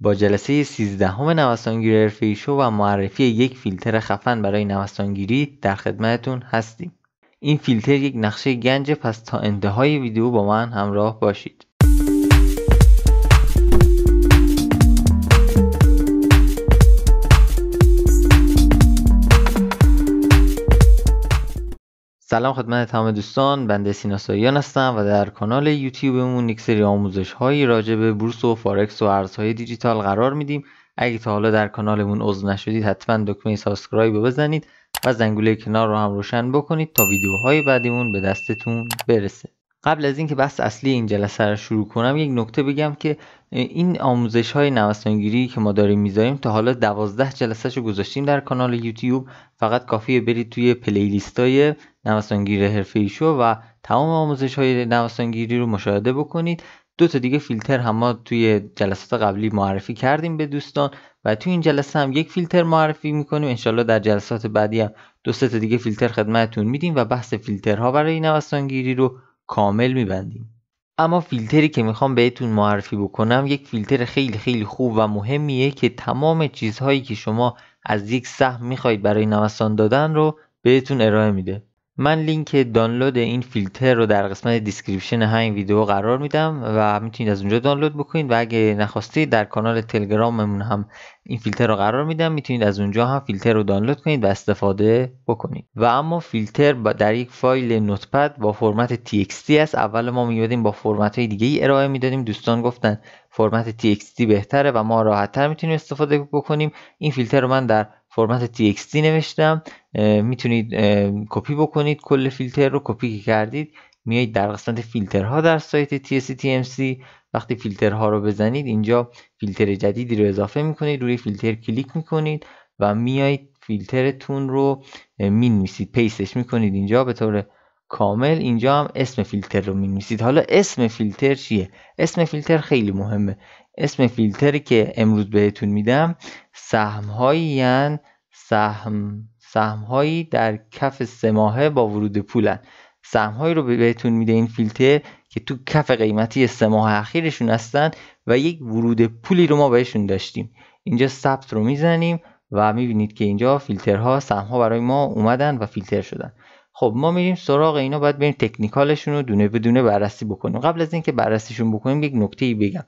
با جلسه 13 همه نوسانگیری حرفه‌ای شو و معرفی یک فیلتر خفن برای نوسانگیری در خدمتتون هستیم. این فیلتر یک نقشه گنج پس تا انتهای ویدیو با من همراه باشید. سلام خدمت تمام دوستان بنده سینا سایان هستم و در کانال یوتیوبمون یک سری آموزش هایی راجع به بورس و فارکس و ارزهای دیجیتال قرار میدیم. اگه تا حالا در کانالمون عضو نشدید حتما دکمه subscribe بزنید و زنگوله کنار رو هم روشن بکنید تا ویدیوهای بعدیمون به دستتون برسه. قبل از اینکه بحث اصلی این جلسه رو شروع کنم یک نکته بگم که این آموزش های نوسانگیری که ما داریم می‌ذاریم تا حالا دوازده جلسه رو گذاشتیم در کانال یوتیوب. فقط کافیه برید توی playlist های نوسانگیری حرفه شو و تمام آموزش های نوسانگیری رو مشاهده بکنید. دو تا دیگه فیلتر هم ما توی جلسات قبلی معرفی کردیم به دوستان و توی این جلسه هم یک فیلتر معرفی می‌کنیم. انشالله در جلسات بعدی هم دو تا دیگه فیلتر خدمتتون میدیم و بحث فیلترها برای نوسانگیری رو کامل میبندیم. اما فیلتری که می‌خوام بهتون معرفی بکنم یک فیلتر خیلی خیلی خوب و مهمیه که تمام چیزهایی که شما از یک سهم می‌خواید برای نوسان دادن رو بهتون ارائه میده. من لینک دانلود این فیلتر رو در قسمت description همین ویدیو قرار میدم و می‌تونید از اونجا دانلود بکنید و اگه نخواستید در کانال تلگراممون هم این فیلتر رو قرار میدم می‌تونید از اونجا هم فیلتر رو دانلود کنید و استفاده بکنید. و اما فیلتر در یک فایل Notepad با فرمت TXT است. اول ما میادیم با فرمت های دیگه ای ارائه می‌دادیم. دوستان گفتن فرمت TXT بهتره و ما راحتتر می‌تونیم استفاده بکنیم. این فیلتر رو من در فرمت TXT نوشتم. می‌تونید کپی بکنید کل فیلتر رو کپی کردید میایید در قسمت فیلترها در سایت TSC وقتی فیلترها رو بزنید اینجا فیلتر جدیدی رو اضافه می‌کنید. روی فیلتر کلیک می‌کنید و میایید فیلترتون رو می‌نویسید. paste ش می‌کنید اینجا به طور کامل. اینجا هم اسم فیلتر رو می‌نویسید. حالا اسم فیلتر چیه؟ اسم فیلتر خیلی مهمه. اسم فیلتری که امروز بهتون میدم سهم هایی سهم سهم هایی در کف سه ماهه با ورود پولن. سهم هایی رو بهتون میده این فیلتر که تو کف قیمتی سه ماه اخیرشون هستن و یک ورود پولی رو ما بهشون داشتیم. اینجا ثبت رو می‌زنیم و می‌بینید که اینجا فیلترها سهم ها برای ما اومدن و فیلتر شدن. خب ما میریم سراغ اینا باید بریم تکنیکالشون رو دونه به دونه بررسی بکنیم. قبل از اینکه بررسیشون بکنیم یک نکته ای بگم.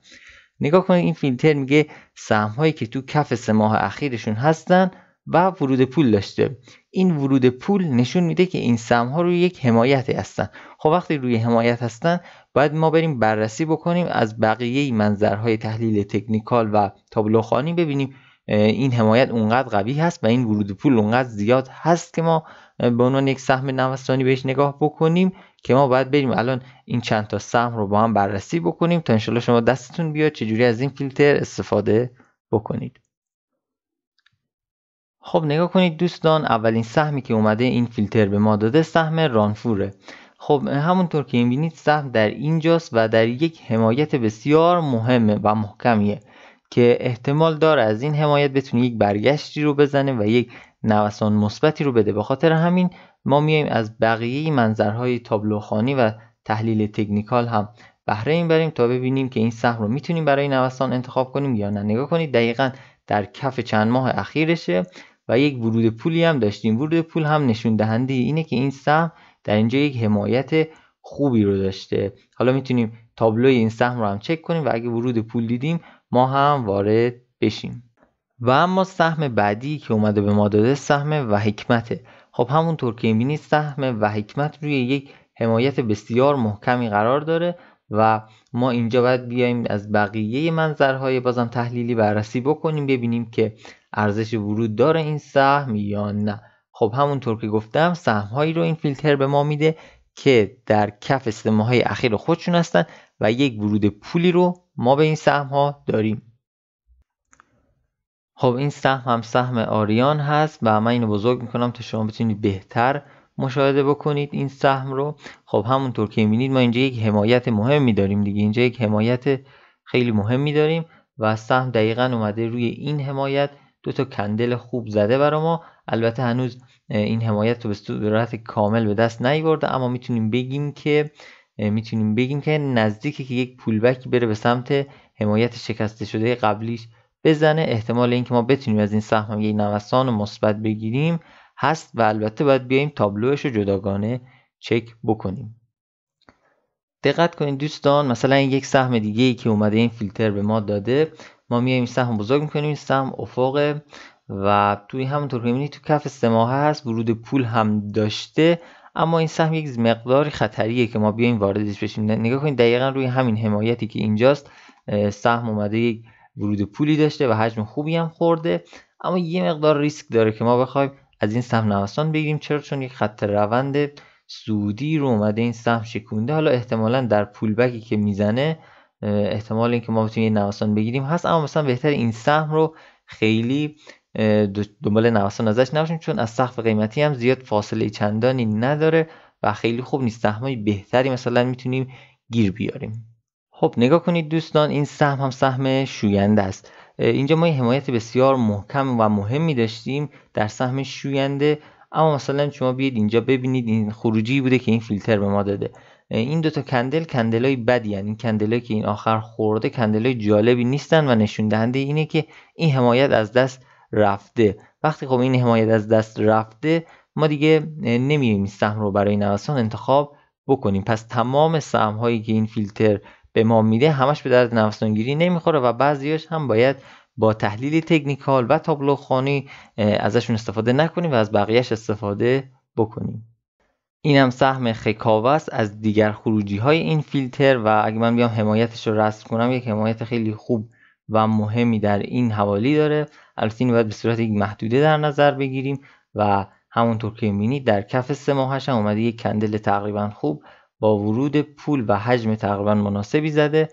نگاه کنید این فیلتر میگه سهم هایی که تو کف سه ماه اخیرشون هستن و ورود پول داشته. این ورود پول نشون میده که این سهم ها روی یک حمایت هستن. خب وقتی روی حمایت هستن باید ما بریم بررسی بکنیم از بقیه منظرهای تحلیل تکنیکال و تابلوخانی ببینیم این حمایت اونقدر قوی هست و این ورود پول اونقدر زیاد هست که ما به عنوان یک سهم نوستانی بهش نگاه بکنیم که ما باید بریم الان این چند تا سهم رو با هم بررسی بکنیم تا انشالله شما دستتون بیاد چجوری از این فیلتر استفاده بکنید. خب نگاه کنید دوستان اولین سهمی که اومده این فیلتر به ما داده سهم رانفوره. خب همونطور که می‌بینید سهم در اینجاست و در یک حمایت بسیار مهمه و محکمیه. که احتمال داره از این حمایت بتونه یک برگشتی رو بزنه و یک نوسان مثبتی رو بده. به خاطر همین ما میایم از بقیه منظرهای تابلوخانی و تحلیل تکنیکال هم بهره این بریم تا ببینیم که این سهم رو می‌تونیم برای نوسان انتخاب کنیم یا نه. نگاه کنید دقیقا در کف چند ماه اخیرشه و یک ورود پولی هم داشتیم. ورود پول هم نشون دهنده اینه که این سهم در اینجا یک حمایت خوبی رو داشته. حالا می‌تونیم تابلوی این سهم رو هم چک کنیم و اگه ورود پول دیدیم ما هم وارد بشیم. و اما سهم بعدی که اومده به ما داده سهم و حکمته. خب همونطور که می‌بینید سهم و حکمت روی یک حمایت بسیار محکمی قرار داره و ما اینجا باید بیایم از بقیه منظرهای بازم تحلیلی بررسی بکنیم ببینیم که ارزش ورود داره این سهم یا نه. خب همونطور که گفتم سهم هایی رو این فیلتر به ما میده که در کف سه های اخیر خودشون هستن و یک ورود پولی رو ما به این سهم ها داریم. خب این سهم هم سهم آریان هست و من اینو بزرگ می‌کنم تا شما بتونید بهتر مشاهده بکنید این سهم رو. خب همونطور که می‌بینید ما اینجا یک حمایت مهمی داریم دیگه. اینجا یک حمایت خیلی مهمی داریم و سهم دقیقا اومده روی این حمایت. دو تا کندل خوب زده برای ما. البته هنوز این حمایت رو به صورت کامل به دست نیورده اما می‌تونیم بگیم که می‌تونیم بگیم که نزدیکی که یک پولبکی بره به سمت حمایت شکسته شده قبلیش بزنه. احتمال اینکه ما بتونیم از این سهم یه نوسان مثبت بگیریم هست و البته باید بیایم تابلوش رو جداگانه چک بکنیم. دقت کنید دوستان مثلا یک سهم دیگه ای که اومده این فیلتر به ما داده ما میایم سهم بزرگ می‌کنیم این سهم افق و توی همونطور که می‌بینید تو کف سه هست ورود پول هم داشته. اما این سهم یک مقداری خطریه که ما بیایم واردش بشیم. نگاه کنید دقیقا روی همین حمایتی که اینجاست سهم اومده یک ورود پولی داشته و حجم خوبی هم خورده. اما یه مقدار ریسک داره که ما بخوایم از این سهم نوسان بگیریم چرا؟ چون یک خط روند سودی رو اومده این سهم شکونده. حالا احتمالا در پولبکی که می‌زنه احتمال اینکه ما بتونیم یه نوسان بگیریم هست اما مثلا بهتر این سهم رو خیلی دنبال نوسان ازش نباشیم چون از سقف قیمتی هم زیاد فاصله چندانی نداره و خیلی خوب نیست. سهمای بهتری مثلا می‌تونیم گیر بیاریم. خب نگاه کنید دوستان این سهم هم سهم شوینده است. اینجا ما حمایت بسیار محکم و مهمی داشتیم در سهم شوینده. اما مثلا شما بیاید اینجا ببینید این خروجی بوده که این فیلتر به ما داده. این دوتا کندل کندلای بدی هن. این کندلایی که این آخر خورده کندلای جالبی نیستن و نشون دهنده اینه که این حمایت از دست رفته. وقتی خب این حمایت از دست رفته ما دیگه نمیریم سهم رو برای نوسان انتخاب بکنیم. پس تمام سهم هایی که این فیلتر به ما میده همش به درد نوسانگیری نمی‌خوره و بعضیاش هم باید با تحلیل تکنیکال و تابلو خانی ازشون استفاده نکنیم و از بقیهش استفاده بکنیم. این هم سهم خکاوه است از دیگر خروجی های این فیلتر و اگه من بیام حمایتش رو رسم کنم یک حمایت خیلی خوب و مهمی در این حوالی داره. البته این باید به صورت یک محدوده در نظر بگیریم و همونطور که می‌بینید در کف سه ماهش هم اومده یک کندل تقریبا خوب با ورود پول و حجم تقریبا مناسبی زده.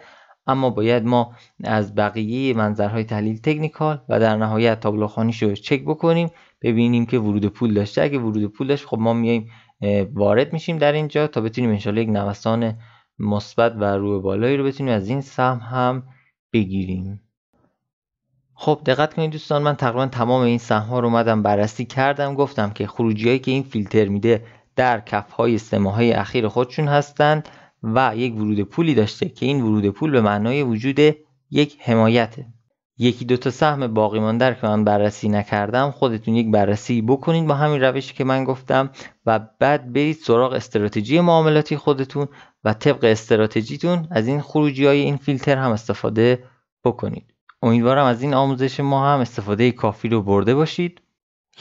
اما باید ما از بقیه منظرهای تحلیل تکنیکال و در نهایت تابلوخانیش رو چک بکنیم ببینیم که ورود پول داشته. اگه ورود پول داشت خب ما میایم وارد میشیم در اینجا تا بتونیم انشالله یک نوسان مثبت و روی بالایی رو بتونیم از این سهم هم بگیریم. خب دقت کنید دوستان من تقریبا تمام این سهم ها رو اومدم بررسی کردم. گفتم که خروجی هایی که این فیلتر میده در کف های سه های اخیر خودشون هستند و یک ورود پولی داشته که این ورود پول به معنای وجود یک حمایته. یکی دو تا سهم باقی مانده که من بررسی نکردم خودتون یک بررسی بکنید با همین روشی که من گفتم و بعد برید سراغ استراتژی معاملاتی خودتون و طبق استراتژیتون از این خروجی های این فیلتر هم استفاده بکنید. امیدوارم از این آموزش ما هم استفاده کافی رو برده باشید.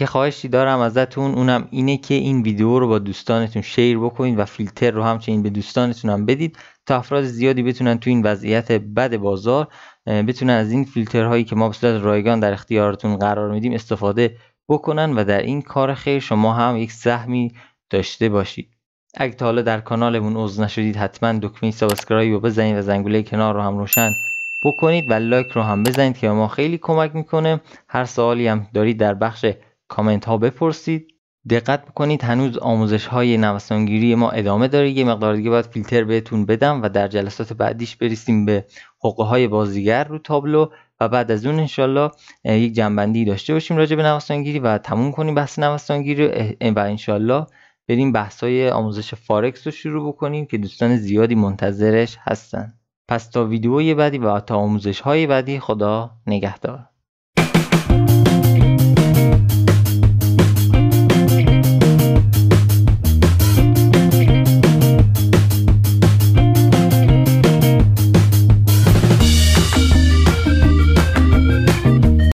یه خواهشی دارم ازتون اونم اینه که این ویدیو رو با دوستانتون share بکنید و فیلتر رو همچنین به دوستانتون هم بدید تا افراد زیادی بتونن تو این وضعیت بد بازار بتونن از این فیلترهایی که ما به صورت رایگان در اختیارتون قرار میدیم استفاده بکنن و در این کار خیر شما هم یک سهمی داشته باشید. اگه تا حالا در کانالمون عضو نشدید حتما دکمه subscribe رو بزنید و زنگوله کنار رو هم روشن بکنید و like رو هم بزنید که ما خیلی کمک می‌کنه. هر سوالی هم دارید در بخش کامنت ها بپرسید. دقت بکنید هنوز آموزش های نوسانگیری ما ادامه داره. یه مقدار دیگه باید فیلتر بهتون بدم و در جلسات بعدیش برسیم به حقوق های بازیگر رو تابلو و بعد از اون انشالله یک جنبندی داشته باشیم راجع به نوسانگیری و تموم کنیم بحث نوسانگیری. و انشالله بریم بحث های آموزش فارکس رو شروع بکنیم که دوستان زیادی منتظرش هستن. پس تا ویدیوی بعدی و تا آموزش های بعدی خدا نگهدار.